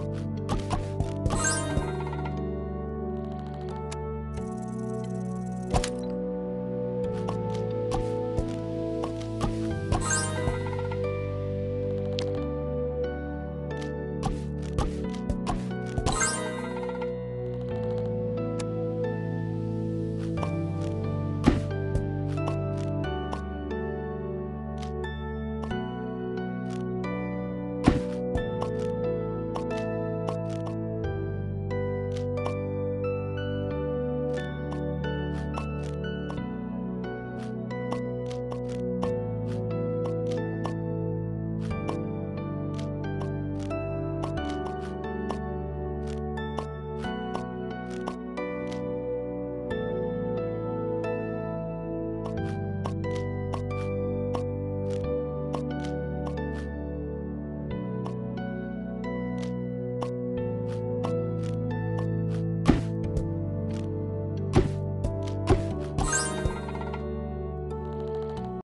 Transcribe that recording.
love.